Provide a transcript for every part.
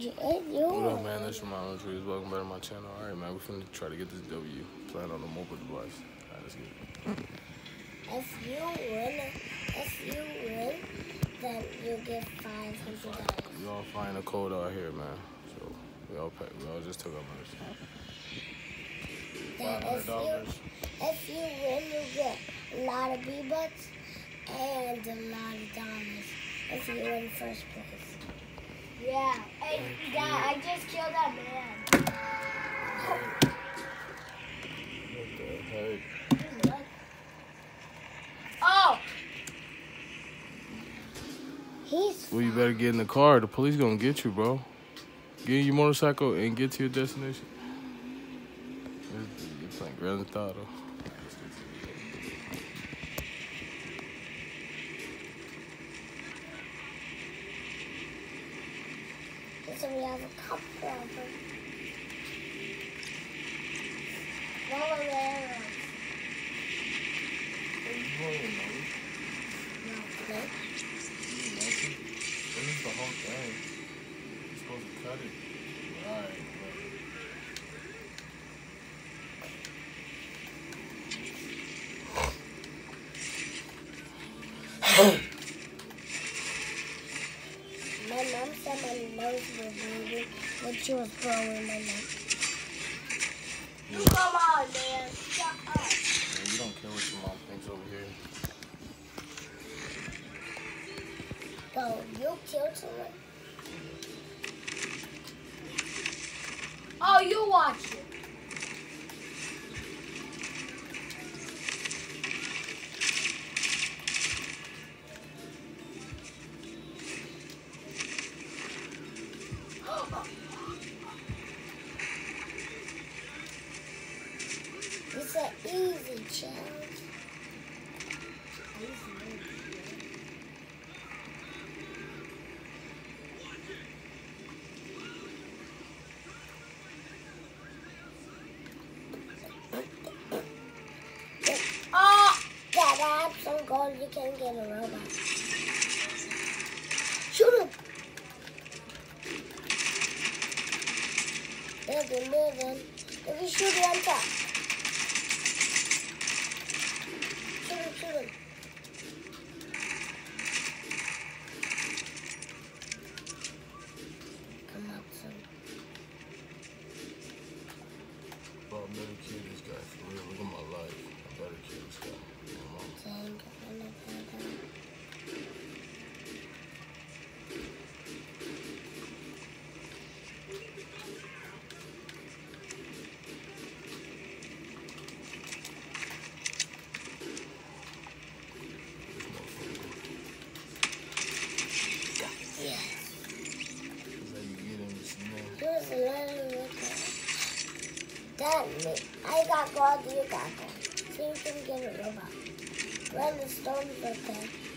Yeah, What up, man? This is Ramon Trees. Welcome back to my channel. All right, man. We're finna try to get this W. Playing on a mobile device. All right, let's get it. If you win, if you win, then you get five hundred dollars. We all find a code out here, man. So we all pay. We all just took our money. Then if you if you win, you get a lot of V-Bucks and a lot of dollars. If you win first place. Yeah. Hey, Dad, I just killed that man. What the heck? Oh! He's Well, you better get in the car. The police gonna get you, bro. Get in your motorcycle and get to your destination. You're playing Grand Theft Auto. So we have a couple of them. One of the arrows. Okay. This is the whole thing. You're supposed to cut it. Right. My when she was blowing my nose. You come on, man. Shut up. Man, you don't care what your mom thinks over here. So you killed someone. Oh, you watch it. Challenge. Oh! I have some gold. You can get a robot. Shoot him. Living, living. If you shoot it on top. Shoot him, shoot him. Come up soon. Bro, I better kill this guy for real. Look at my life. I better kill this guy. I got gold, you got gold. So you can get a robot. Run the right there.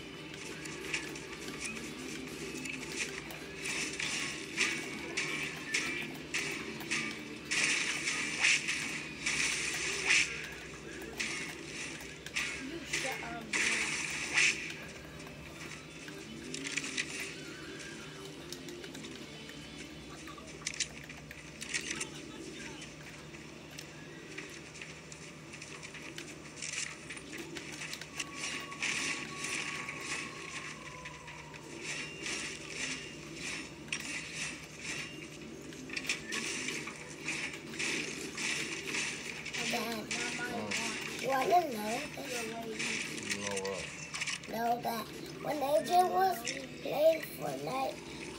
Know that when AJ was playing Fortnite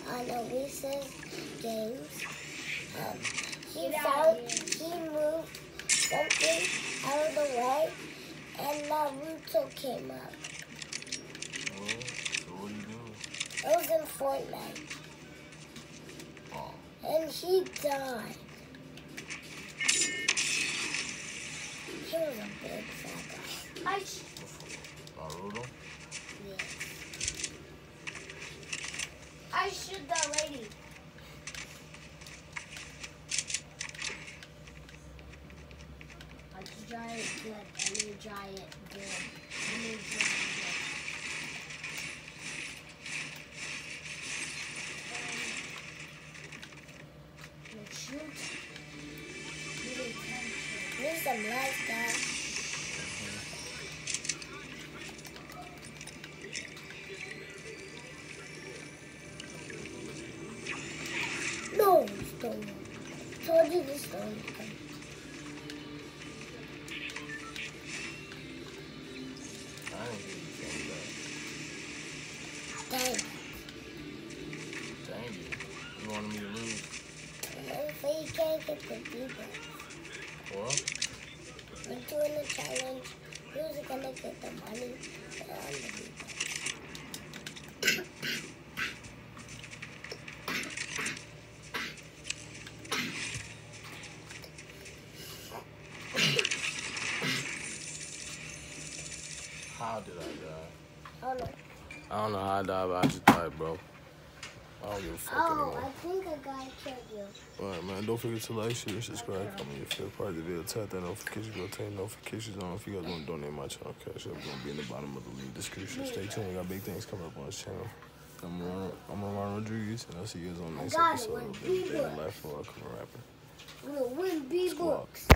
on the recent games, um, he found he moved something out of the way, and Naruto came up. Oh, so what do you do? It was in Fortnite, Oh, and he died. He was a big fat guy. I sh- Naruto? Yeah. I shoot that lady. A giant good, a new giant good, a new giant good. Um, Need some lights, guys. But you can't get. What? We're doing a challenge. Who's gonna get the money on the people? How did I die? Oh no. I don't know how I died, but I just died, bro. I don't give Oh. I think a guy killed you. Alright, man. Don't forget to like, share, and subscribe, comment your favorite part of the video. Tap that notification bell, turn notifications on. If you guys want to donate my channel, Cash App gonna be in the bottom of the link description. Stay tuned. We got big things coming up on this channel. I'm Ron, I'm Ron Rodriguez, and I'll see you guys on the next episode of Baby Baby B-book. Life for a Rapper. We're gonna win B Squawk. books.